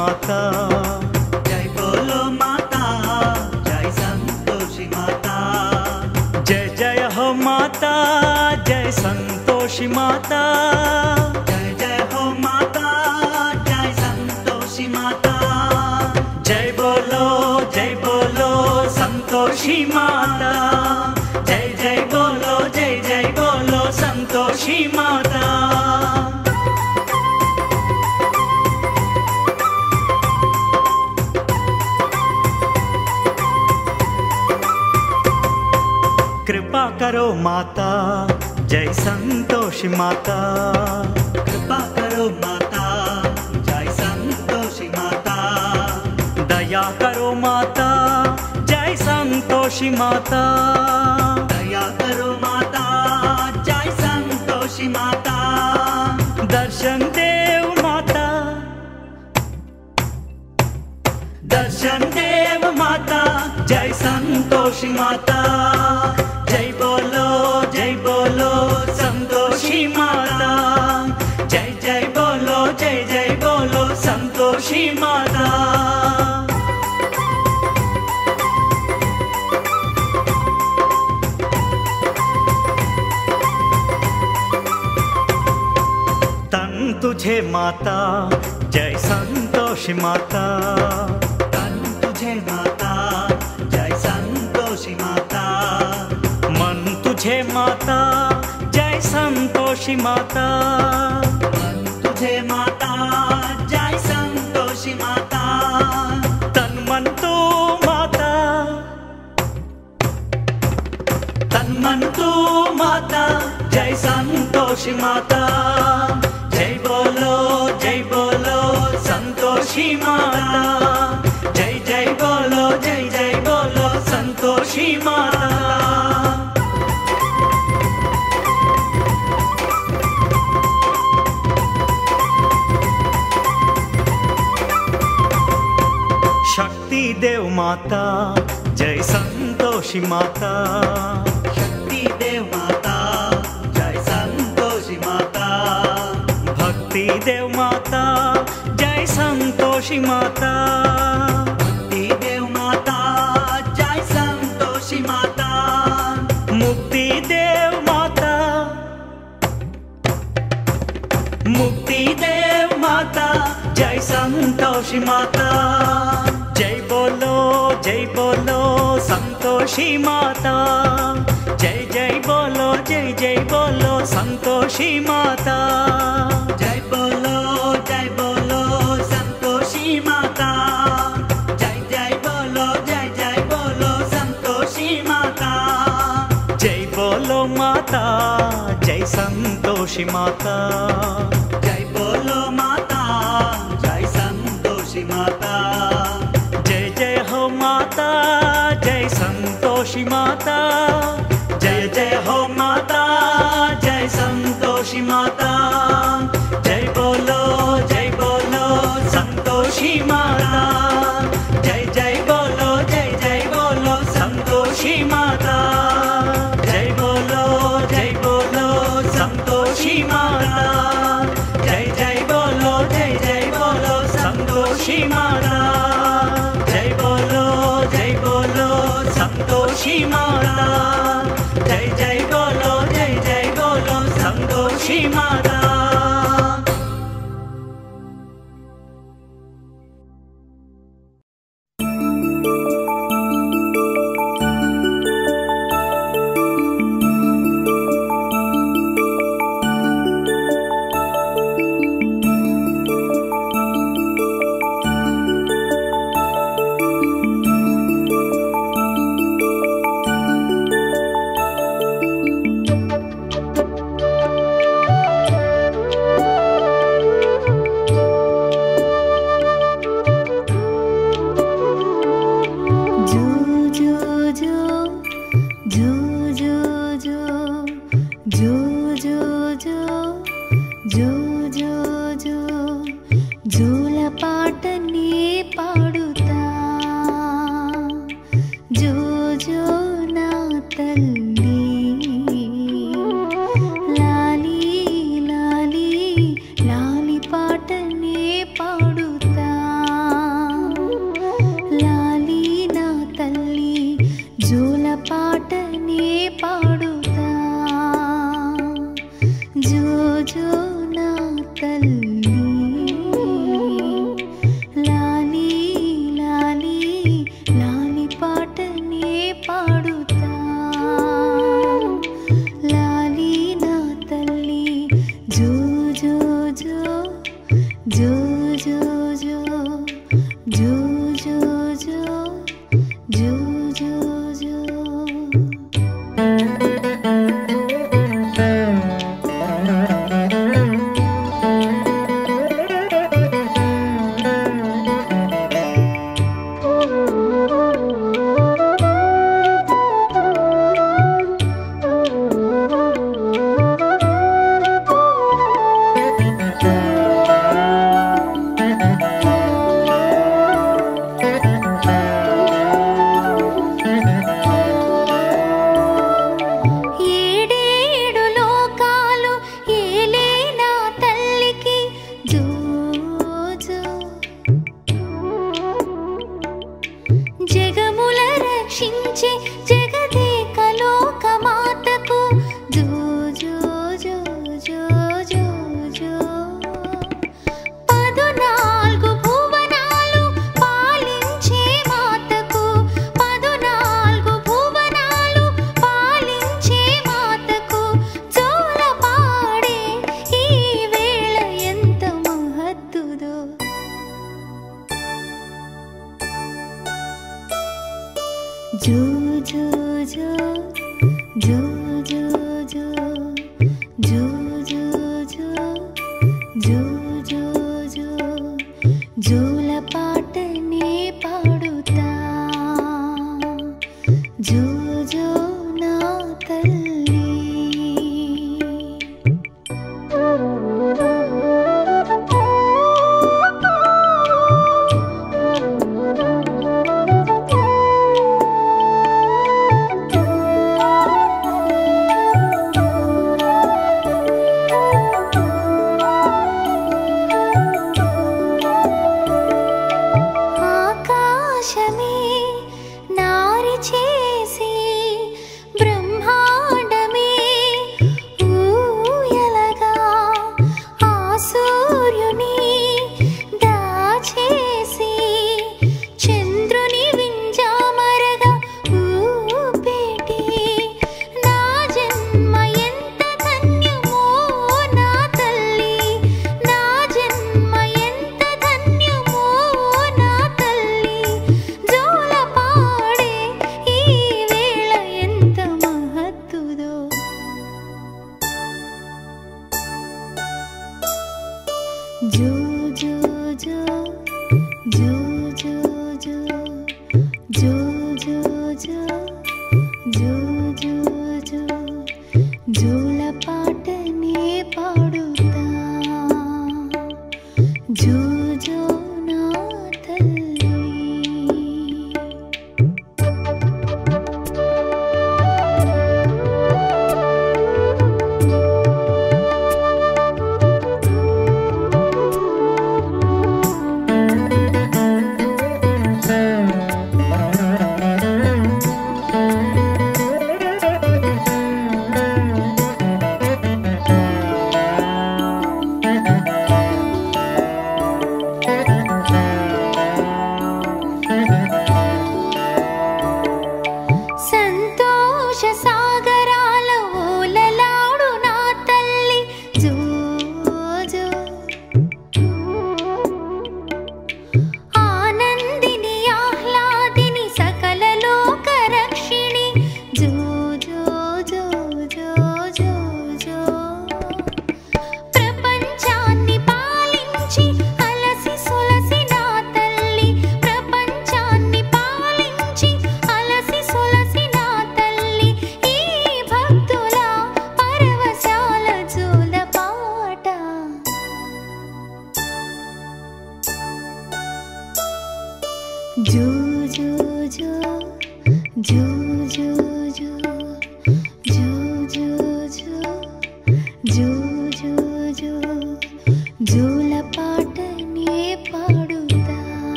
సంతోషి మాత జై బోలో మాత జై సంతోషి మాత జయ జయ హో మాత జై సంతోషి संतोषी माता, कृपा करो माता, जय संतोषी माता, दया करो माता, जय संतोषी माता, दया करो माता, जय संतोषी माता, दर्शन देव माता, दर्शन देव माता, जय संतोषी माता। माता। तुझे माता, जय संतोषी माता। तन मन तो माता। तन मन तो माता, जय संतोषी माता। जय बोलो जय बोलो, संतोषी माता। जय जय बोलो, जय जय बोलो, संतोषी माता। माता जय संतोषी माता। शक्ति देव माता जय संतोषी माता। भक्ति देव माता जय संतोषी माता। भक्ति देव माता जय संतोषी माता। मुक्ति देव माता। मुक्ति देव माता जय संतोषी माता। संतोषी माता जय जय बोलो जय जय बोलो संतोषी माता जय बोलो जय बोलो संतोषी माता जय जय बोलो जय जय बोलो संतोषी माता जय बोलो माता जय संतोषी माता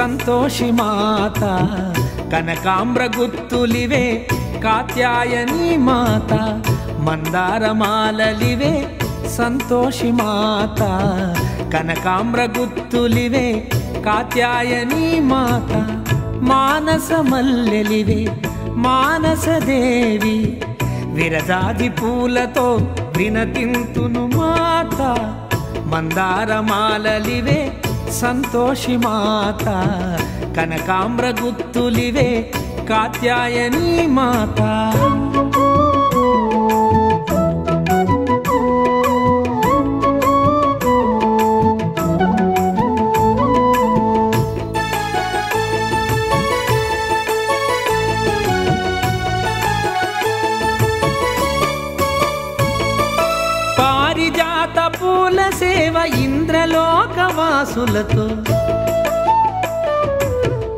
సంతోషి మాత కనకాంబ్ర గుత్తులివే కాత్యాయని మాత మందారమాలలివే సంతోషి మాత కనకాంబ్ర గుత్తులివే కాత్యాయని మాత మానస మల్లెలివే మానసదేవి విరజాది పూలతో వినతింతును మాత మందారమాలలివే సంతోషి మాత కనకాంబ్ర గుత్తులివే కాత్యాయని మాత. ఇంద్రలోకవాసులతో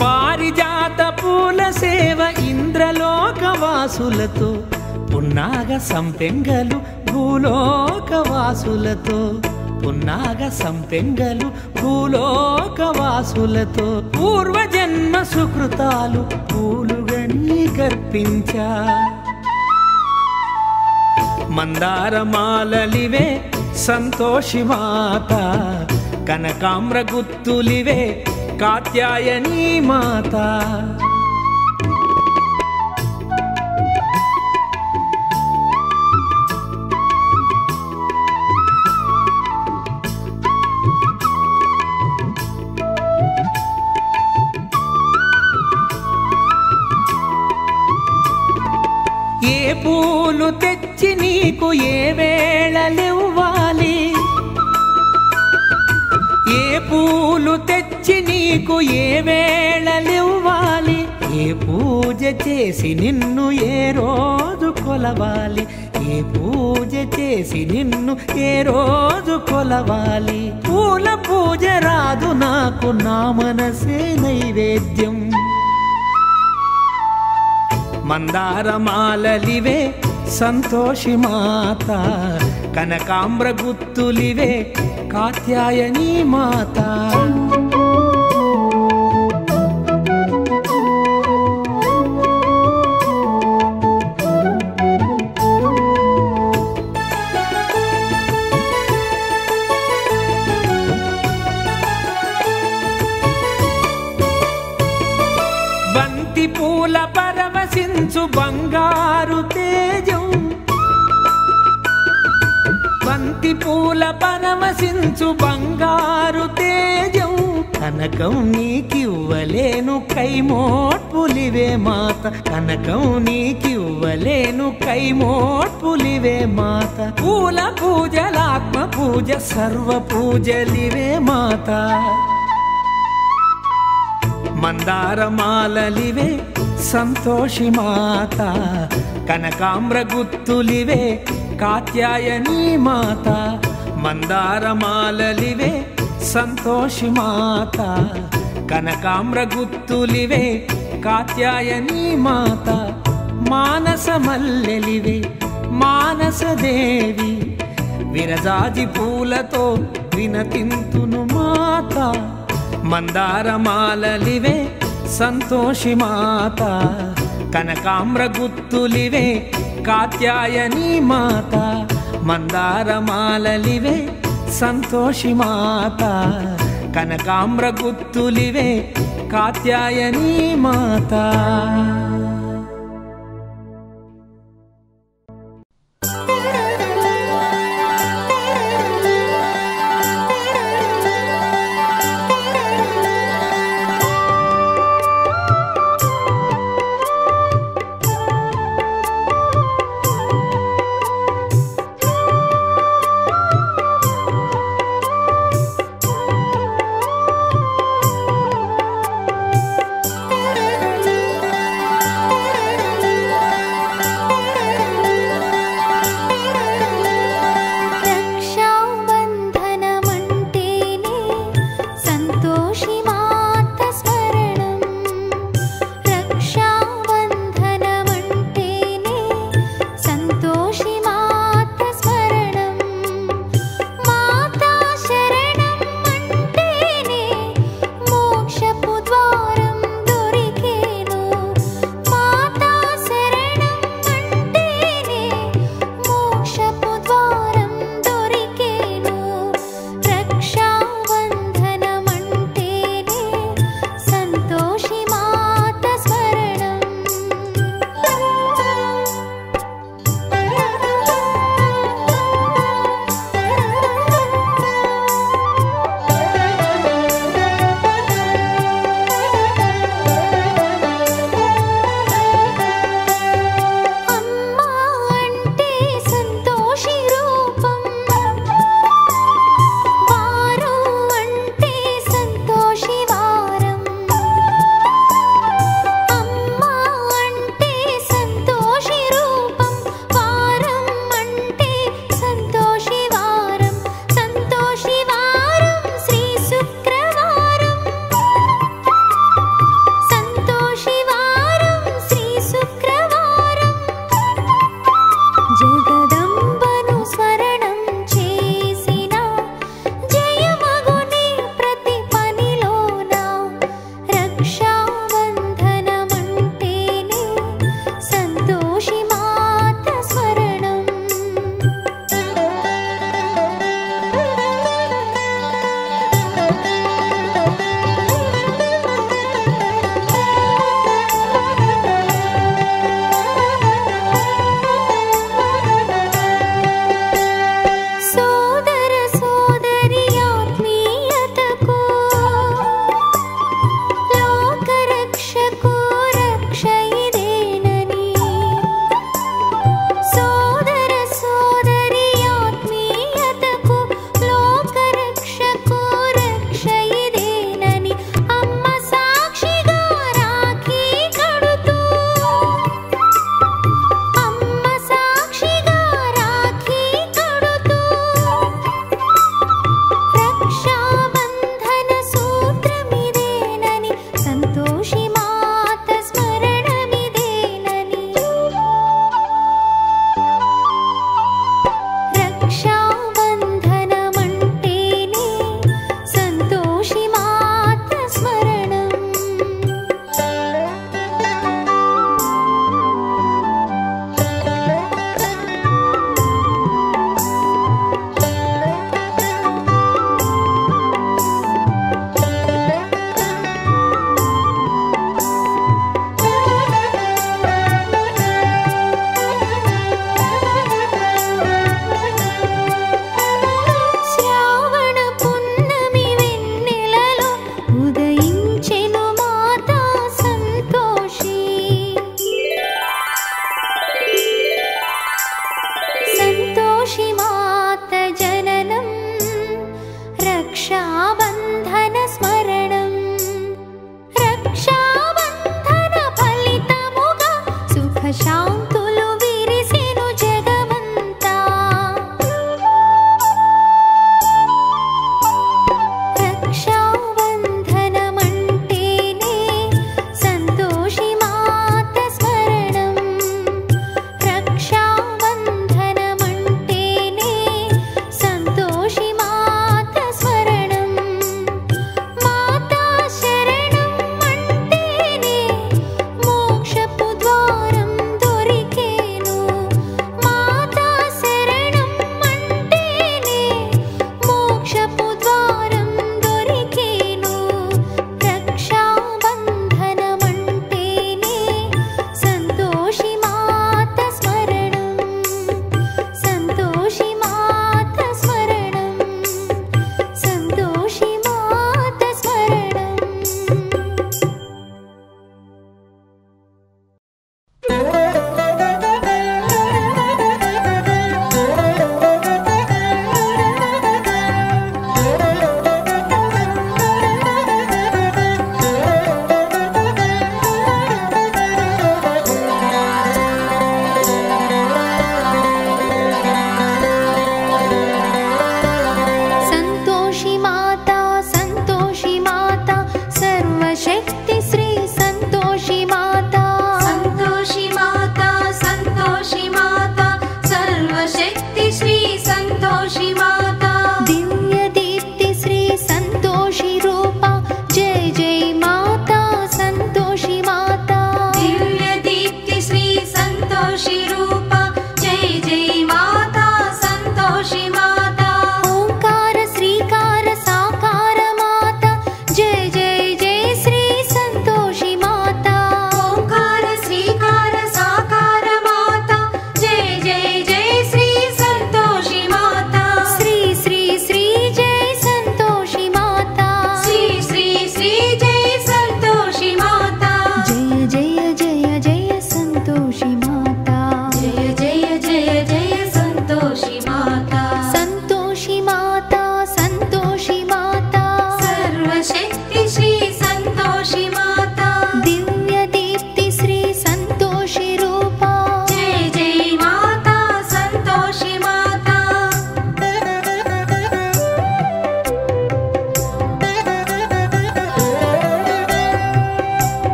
పారిజాత పూల సేవ ఇంద్రలోకవాసులతో పున్నాగ సంపెంగలు భూలోకవాసులతో పున్నాగ సంపెంగలు భూలోకవాసులతో. పూర్వజన్మ సుకృతాలు పూలుగని కర్పించా మందారమాలలివే సంతోషి మాత కనకామ్ర గుత్తులివే కాత్యాయని మాతా. ఏ వేళలివ్వాలి? ఏ పూజ చేసి నిన్ను ఏ రోజు కొలవాలి? ఏ పూజ చేసి నిన్ను ఏ రోజు కొలవాలి? పూల పూజ రాదు నాకు నా మనసే నైవేద్యం. మందారమాలలివే సంతోషి మాత కనకాంబ్ర గుత్తులివే కాత్యాయని మాత పూజలాత్మ పూజ సర్వ పూజలివే మాత. మందారమాలలివే సంతోషి మాత. కనకాంబ్ర గుత్తులివే కాత్యాయని మాత. మందారమాలలివే సంతోషి మాత. కనకాంబ్ర గుత్తులివే కాత్యాయని మాత. మానస మల్లెలివే మానసదేవి. విరజాజి పూలతో వినతింతును మాత. మందారమాలలివే సంతోషి మాత. కనకామ్ర గుత్తులివే కాత్యాయని మాత. మందారమాలలివే సంతోషి మాత. కనకామ్ర గుత్తులివే కాత్యాయని మాత.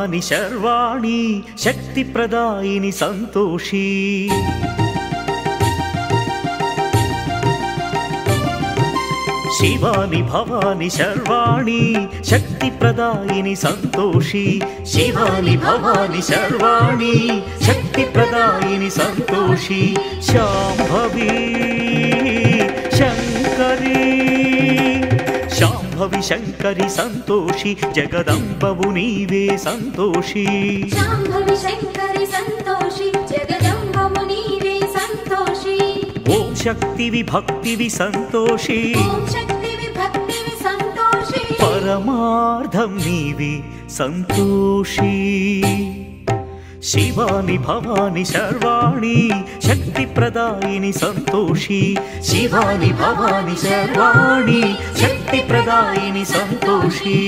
సర్వాణి శర్వాణి శక్తి ప్రదాయిని సంతోషీ. శివాని భవాని శర్వాణి శక్తి ప్రదాయిని సంతోషి. శివాని భవాని శర్వాణి శక్తి ప్రదాయిని సంతోషి. శాంభవి శంకరీ. भविशङ्करि सन्तोषि जगदम्बुनिवे सन्तोषि भविशङ्करि सन्तोषि जगदं बुनि सन्तोषि ॐ शक्ति सन्तोषि परमार्धं नीवे सन्तोषी शिवानि भवानि सर्वाणि शक्तिप्रदायिनि सन्तोषि। शिवानि भवानि सर्वाणि शक्तिप्रदायिनि सन्तोषी।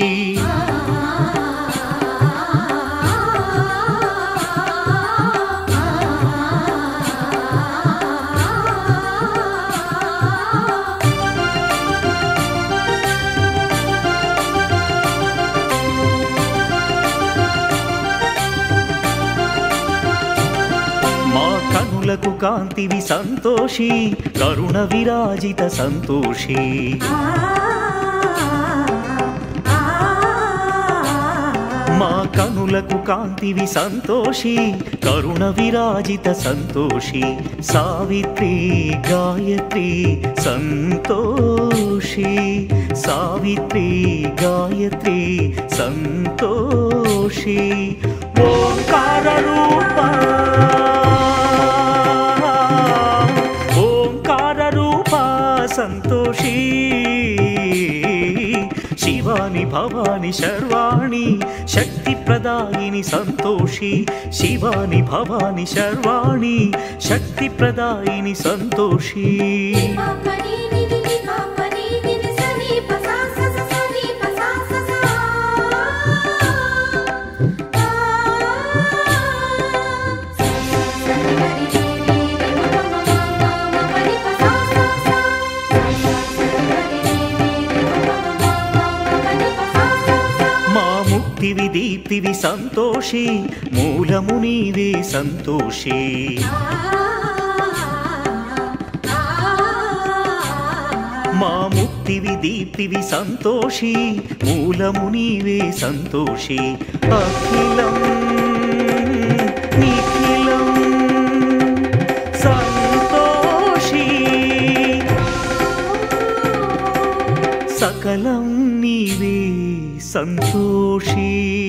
కాంతివి సంతోషి కరుణ విరాజిత సంతోషి. మా కనులకు కాంతివి సంతోషి కరుణ విరాజిత సంతోషి. సావిత్రి గాయత్రి సంతోషి. సావిత్రి గాయత్రి సంతోషి. ఓంకార రూపా शिवानि शर्वाणि शक्तिप्रदायिनि सन्तोषि शिवानि भवानि शर्वाणि शक्तिप्रदायिनि सन्तोषी। ముక్తివి దీప్తివి సంతోషి మూలము నీది సంతోషి. మా ముక్తివి దీప్తివి సంతోషి మూలము నీవే సంతోషి. అఖిలం सन्तोषी।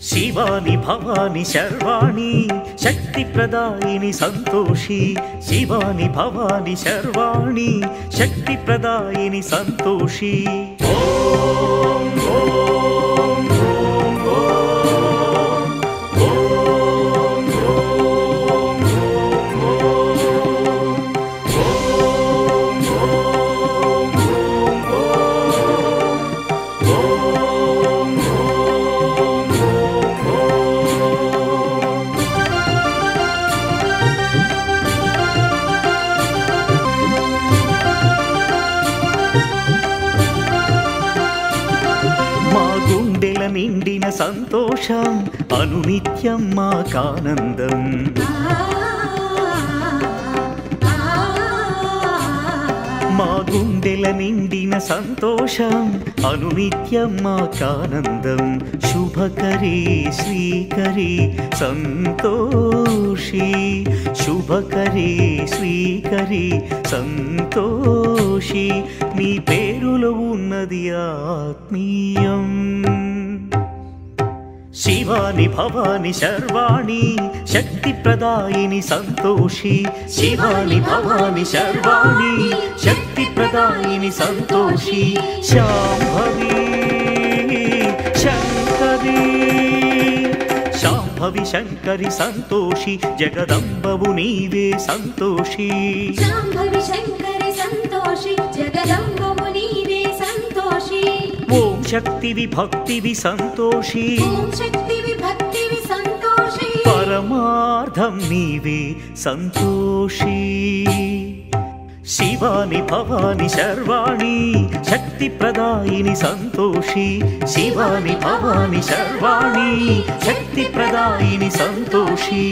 शिवानि भवानि शर्वाणि शक्तिप्रदायिनि सन्तोषी। शिवानि भवानि शर्वाणि शक्तिप्रदायिनि सन्तोषी। అనునిత్యం మాకానందం మా గుండెల నిండిన సంతోషం అనునిత్యం మాకానందం శుభకరి శ్రీకరి సంతోషి. శుభకరి శ్రీకరి సంతోషి. నీ పేరులో ఉన్నది ఆత్మీయం. शिवानि भवानि सर्वाणि शक्तिप्रदायिनि सन्तोषि। शिवानि भवानि सर्वाणि शक्तिप्रदायिनि सन्तोषि। शाम्भवी शङ्करि शाम्भवि शङ्करि सन्तोषि। जगदम्बमुनिवे सन्तोषि। शाम्भवि शङ्करि सन्तोषि। जगदम्बमुनि सन्तोषि। ॐ शक्तिविभक्तिवि सन्तोषी। सन्तोषि परमार्धं नीवे सन्तोषी। शिवानि भवानि सर्वाणि शक्तिप्रदायिनि सन्तोषी। शिवानि भवानि सर्वाणि शक्तिप्रदायिनि सन्तोषी।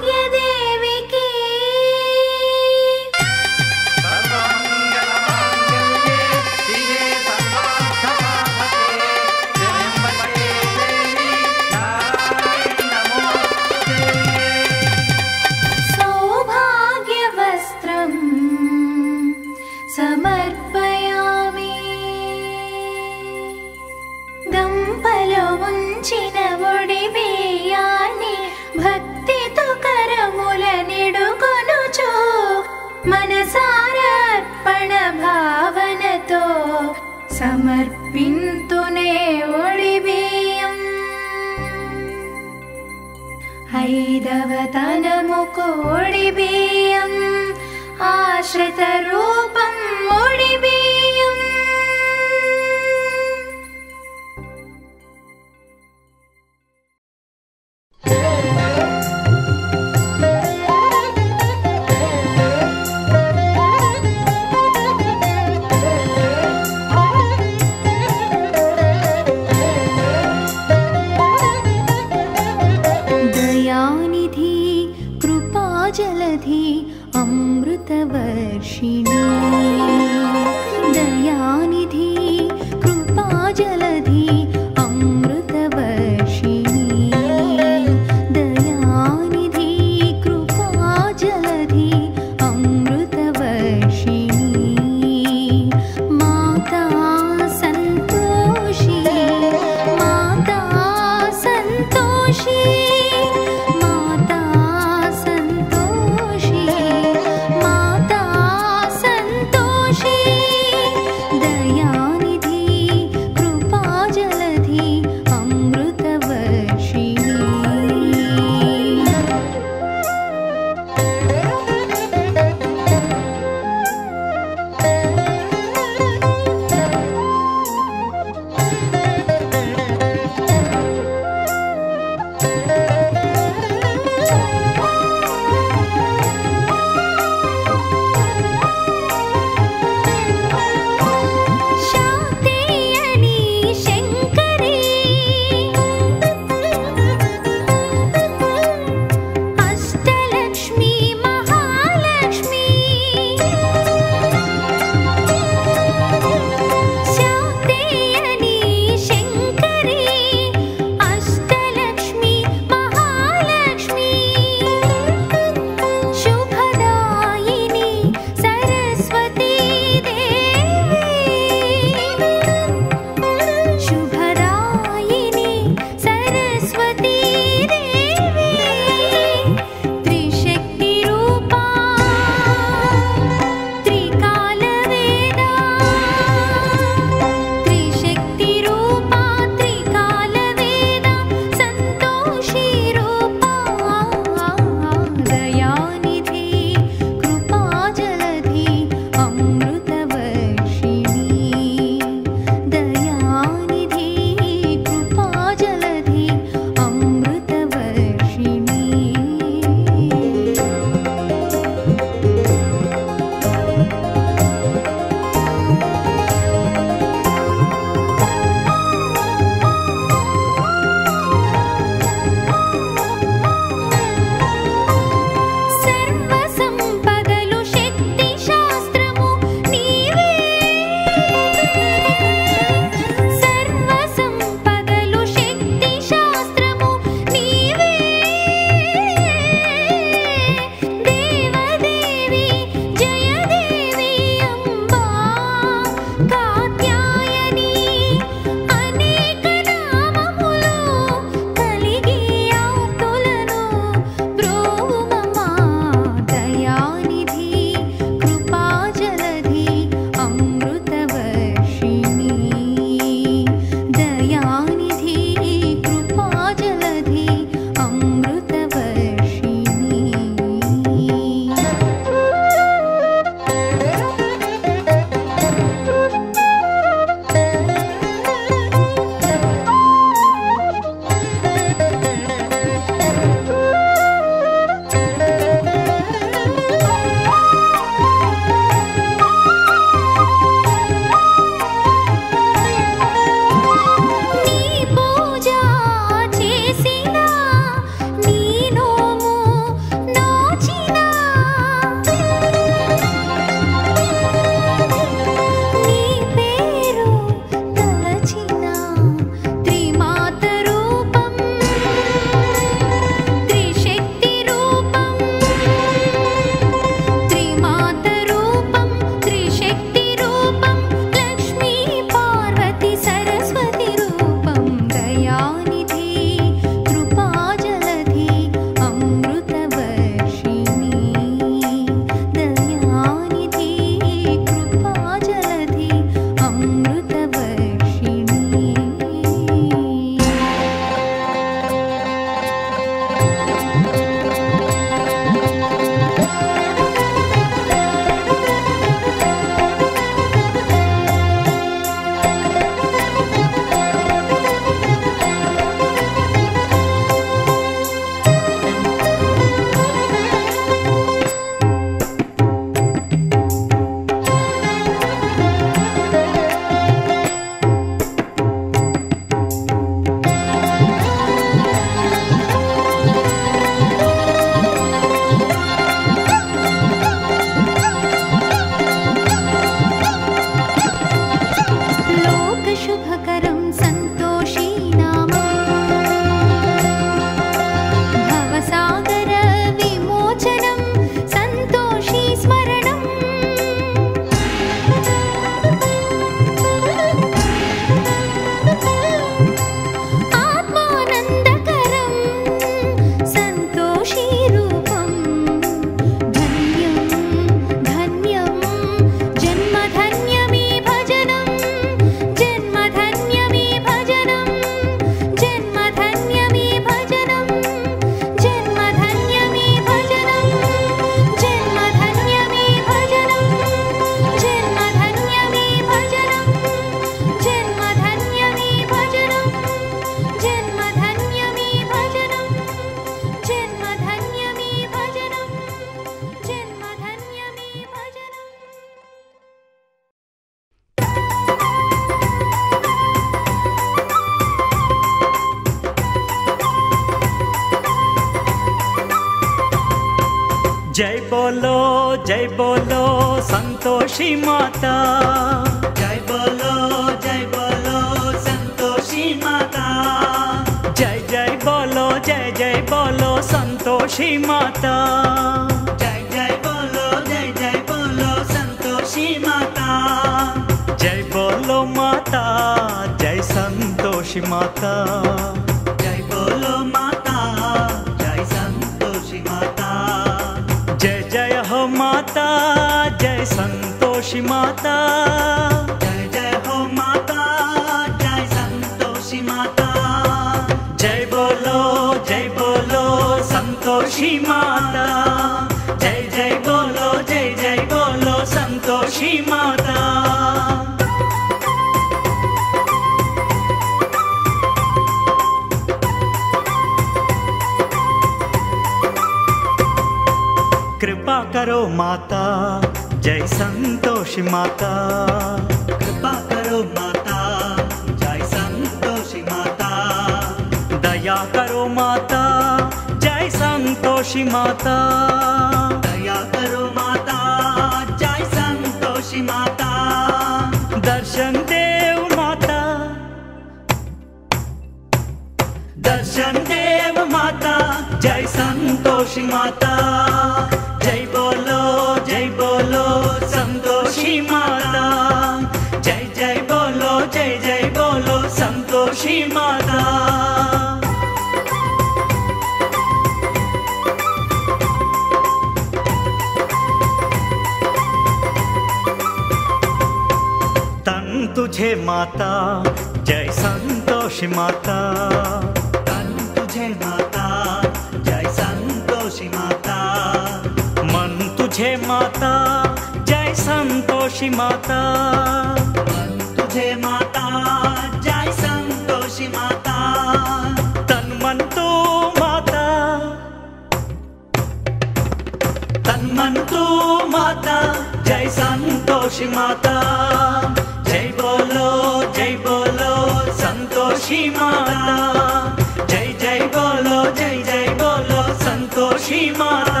संतोषी माता जय जय बोलो जय जय बोलो संतोषी माता।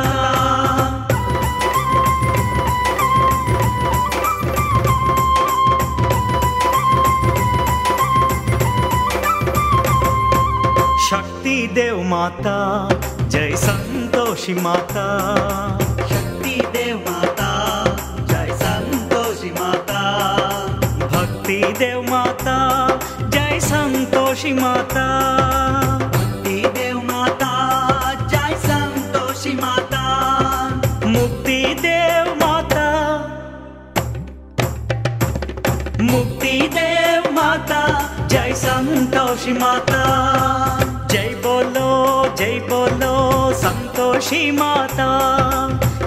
शक्ति देव माता जय संतोषी माता। शक्ति देव माता जय संतोषी माता। भक्ति देव संतोषी माता। भक्ति देव माता, जय संतोषी माता। मुक्ति देव माता। मुक्ति देव माता, जय संतोषी माता। जय बोलो जय बोलो, संतोषी माता।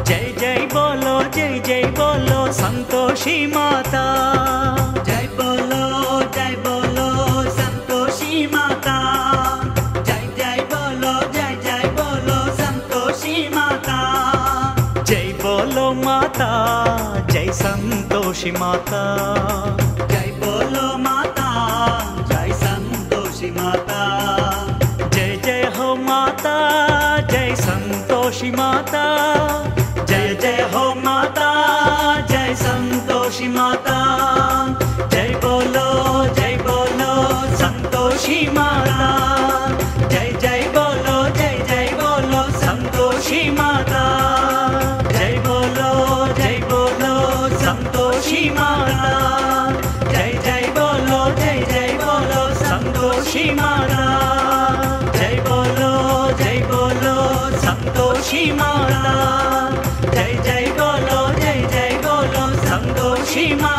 जय जय बोलो, जय जय बोलो, संतोषी माता। जय बोलो संतोषी माता जय बोलो माता, जय संतोषी माता। जय जय हो माता, जय संतोषी माता। जय जय हो My.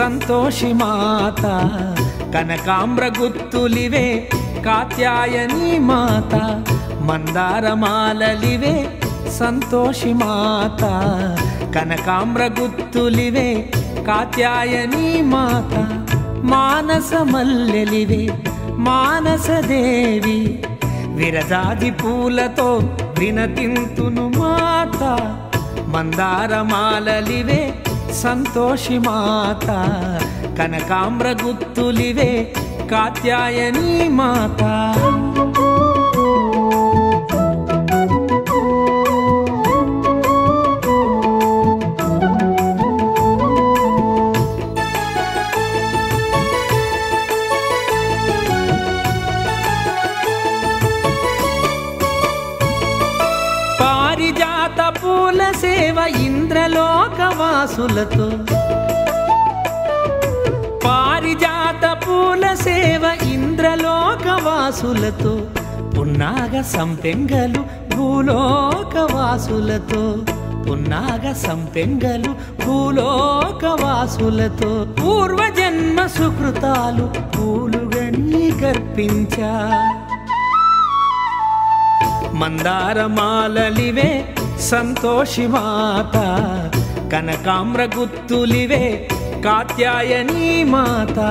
సంతోషి మాత కనకాంబ్ర గుత్తులివే కాత్యాయని మాత మందారమాలలివే సంతోషి మాత కనకాంబ్ర గుత్తులివే కాత్యాయని మాత మానస మల్లెలివే మానసదేవి విరజాది పూలతో వినతింతును మాత మందారమాలలివే సంతోషి మాత కనకాంబ్ర గుత్తులివే కాత్యాయని మాతా. మనసులతో పారిజాత పూల సేవ ఇంద్రలోకవాసులతో పున్నాగ సంపెంగలు భూలోకవాసులతో పున్నాగ సంపెంగలు భూలోకవాసులతో పూర్వజన్మ సుకృతాలు పూలుగని గర్పించా. మందారమాలలివే సంతోషి మాత కనకామ్ర గుత్తులివే కాత్యాయని మాతా.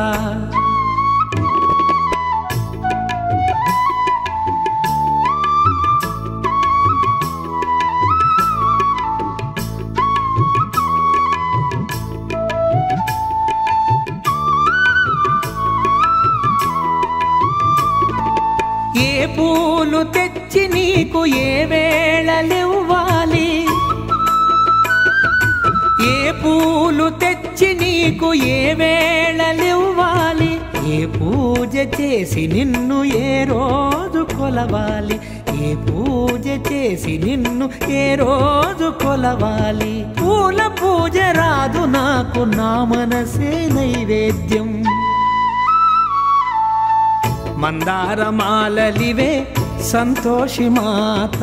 నీకు ఏ వేళలివ్వాలి ఏ పూజ చేసి నిన్ను ఏ రోజు కొలవాలి? ఏ పూజ చేసి నిన్ను ఏ రోజు కొలవాలి? పూల పూజ రాదు నాకు నా మనసే నైవేద్యం. మందారమాలలివే సంతోషి మాత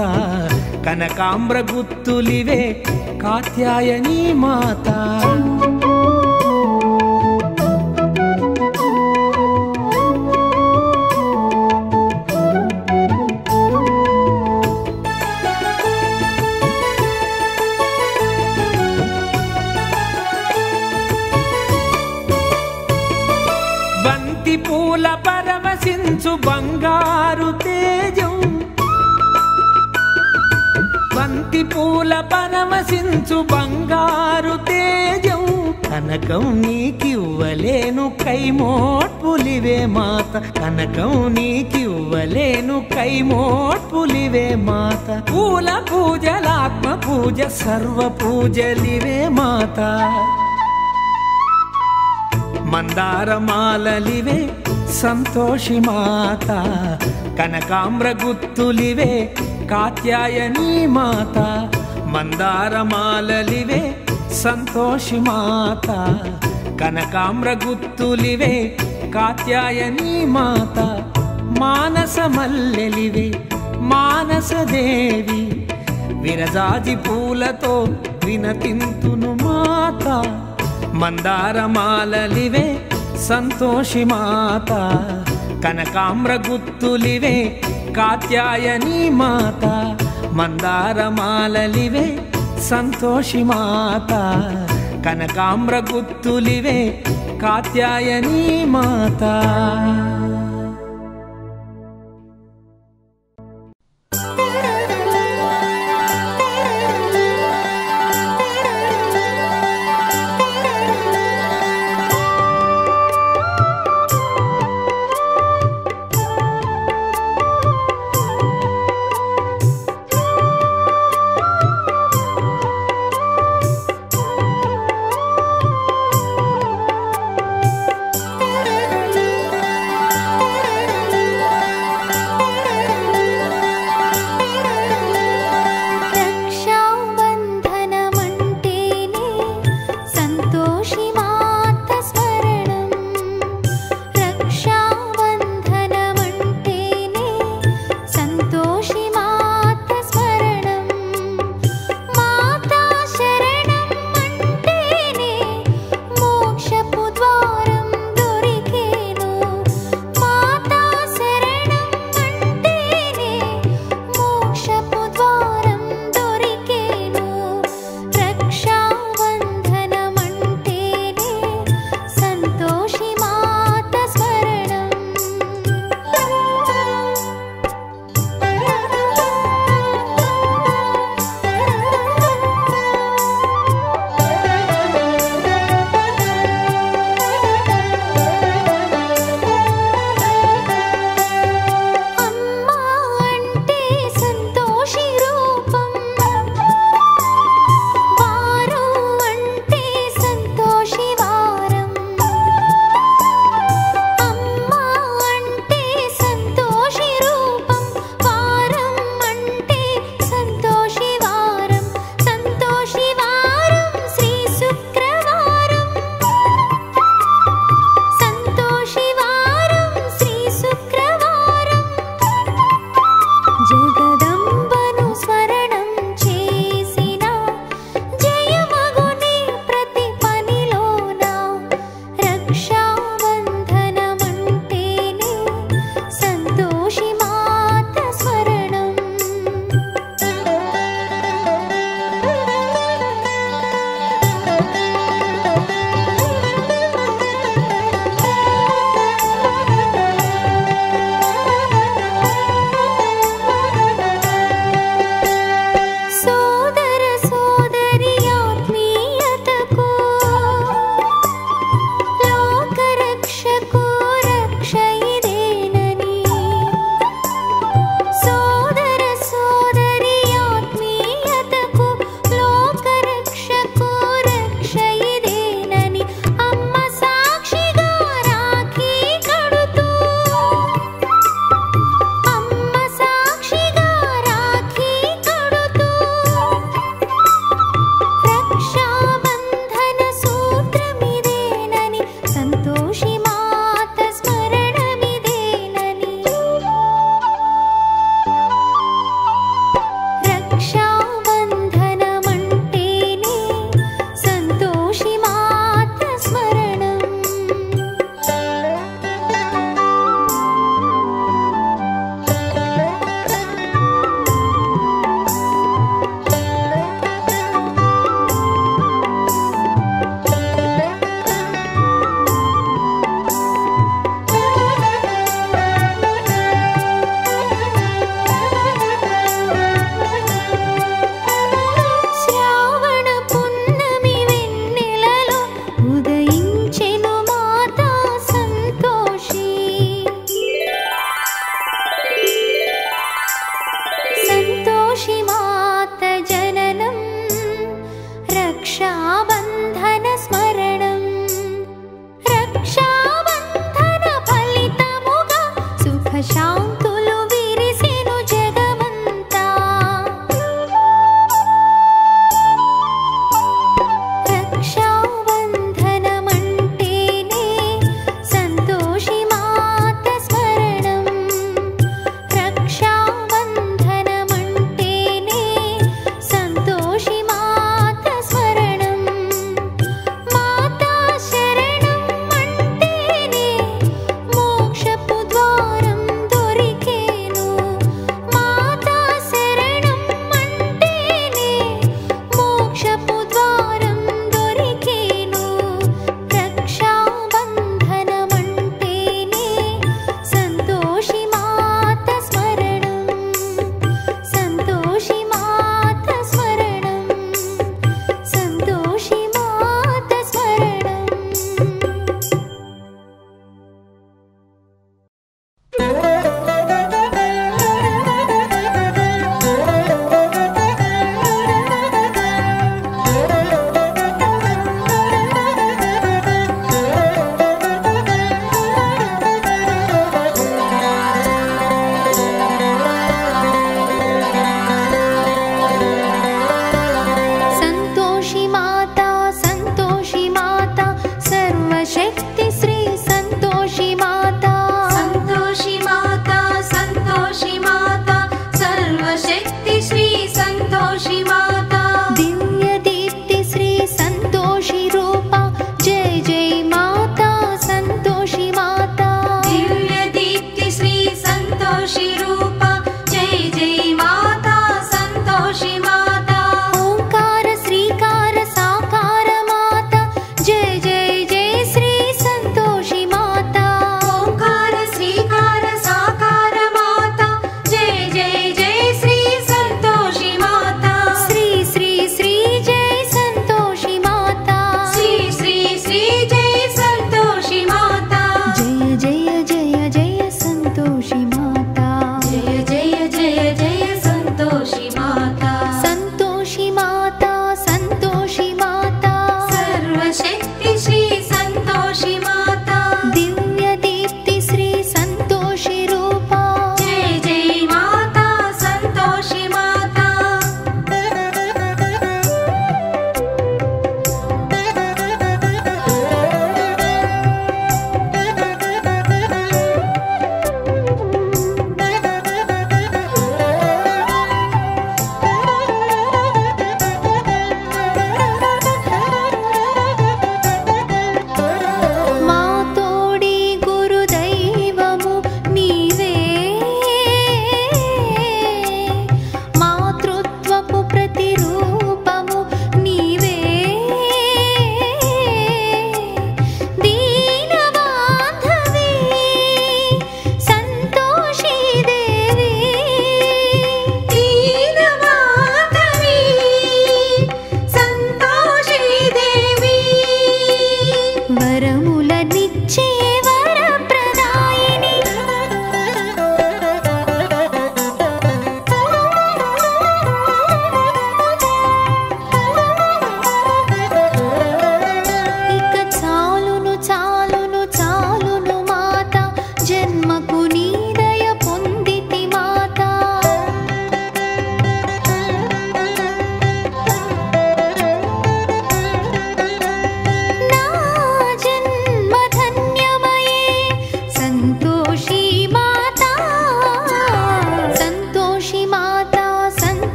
కనకాంబ్ర గుత్తులివే కాత్యాయని మాత. కనకం నీకివ్వలేను కైమోట్పులివే మాత. పూల పూజలాత్మ పూజ సర్వ పూజలివే మాత. మందారమాలలివే సంతోషి మాత. కనకాంబ్ర గుత్తులివే కాత్యాయని మాత. మందారమాలలివే సంతోషి మాత. కనకాంబ్ర గుత్తులివే కాత్యాయని మాత మానస మల్లెలివే మానసదేవి విరజాజి పూలతో వినతింతును మాత మందారమాలలివే సంతోషి మాత. కనకామ్ర గుత్తులివే కాత్యాయని మాత మందారమాలలివే సంతోషి మాత. కనకామ్ర గుత్తులివే कात्यायनी माता।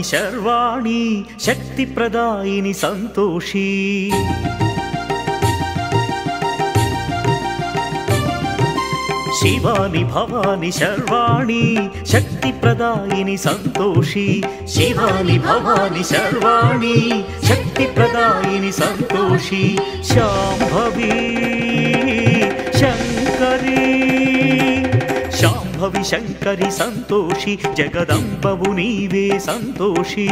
భవాని శర్వాణి శక్తి ప్రదాయిని సంతోషీ. శివాని భవాని శర్వాణి శక్తి ప్రదాయిని సంతోషి. శివాని భవాని శర్వాణి శక్తి ప్రదాయిని సంతోషి. శాంభవి శంకరీ. శాంభవి శంకరి సంతోషి జగదంబవు నీవే సంతోషి.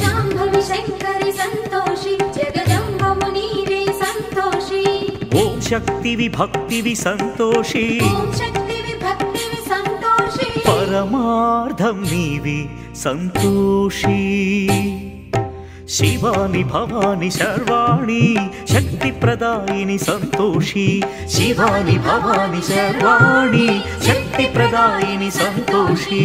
శాంభవి శంకరి సంతోషి జగదంబము నీవే సంతోషి. ఓం శక్తివి భక్తివి సంతోషి. ఓం శక్తివి భక్తివి సంతోషి. పరమార్థం నీవి సంతోషి. शिवानि भवानि सर्वाणि शक्तिप्रदायिनि सन्तोषी। शिवानि भवानि सर्वाणि शक्तिप्रदायिनि सन्तोषी।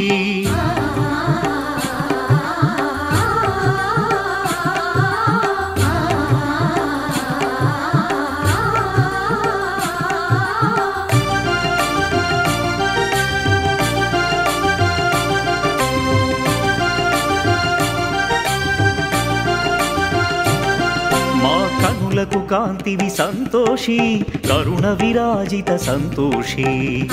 కనులకు కాంతివి సంతోషి కరుణ విరాజిత సంతోషి.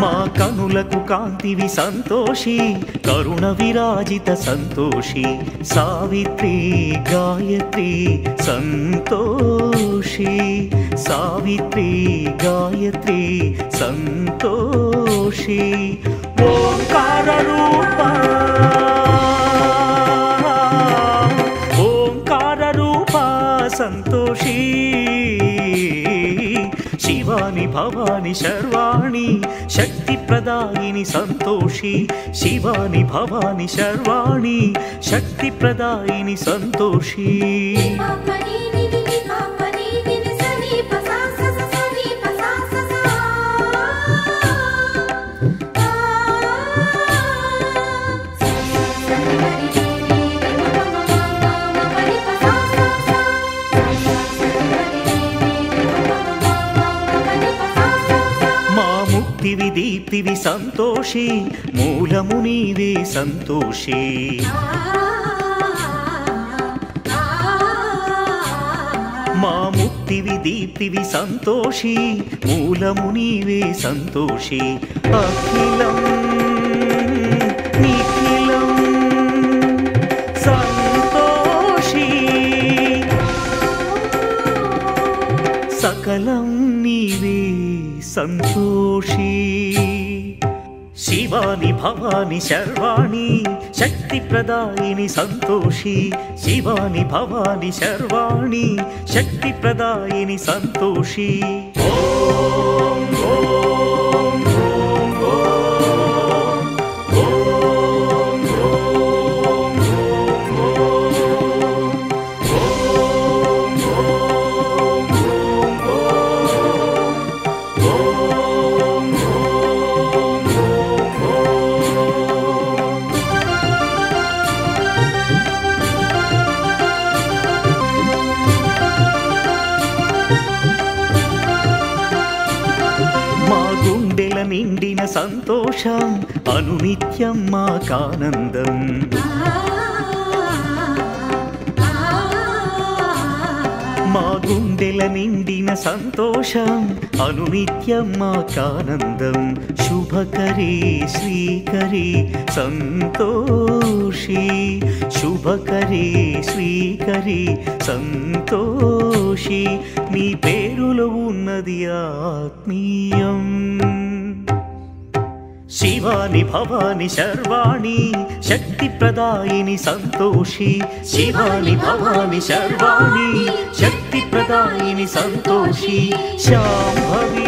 మా కనులకు కాంతివి సంతోషి కరుణ విరాజిత సంతోషి. సావిత్రి గాయత్రి సంతోషి. సావిత్రి గాయత్రి సంతోషి. ఓంకార రూపా भवानि शर्वाणि शक्तिप्रदायिनि सन्तोषि। शिवानि भवानि शर्वाणि शक्तिप्रदायिनि सन्तोषी। ముక్తివి దీప్తివి సంతోషి మూలము నీవే సంతోషి. మా ముక్తివి దీప్తివి సంతోషి మూలము నీవే సంతోషి. అఖిలం నిఖిలం సంతోషి. సకలం సంతోషి. శివాని భవాని శర్వాణి శక్తి ప్రదాయిని సంతోషి. శివాని భవాని శర్వాణి శక్తి ప్రదాయిని సంతోషి. ఓ సంతోషం అనునిత్యం మాకానందం. మా గుండెల నిండిన సంతోషం అనునిత్యం మాకానందం. శుభకరే శ్రీకరే సంతోషి శుభకరే శ్రీకరే సంతోషి. నీ పేరులో ఉన్నది ఆత్మీయం. శివాని భవాని శర్వాణి శక్తి ప్రదాయిని సంతోషి శివాని భవాని శర్వాణి శక్తి ప్రదాయిని సంతోషి శాంభవి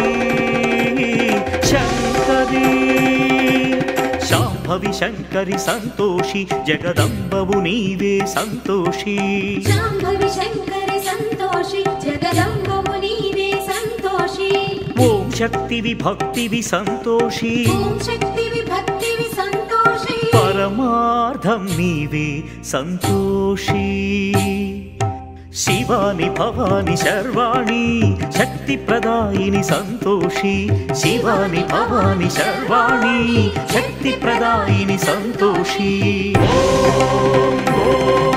శంకరి శాంభవి శంకరి సంతోషి జగదంబవు నీవే సంతోషి శాంభవి శంకరి సంతోషి జగదంబము నీవే సంతోషి ఓం శక్తివి భక్తివి సంతోషి ఓం శక్తివి భక్తివి సంతోషి పరమార్థం నీవే సంతోషి శివాని భవాని శర్వాణి శక్తి ప్రదాయిని సంతోషి శివాని భవాని శర్వాణి శక్తి ప్రదాయిని సంతోషి ఆ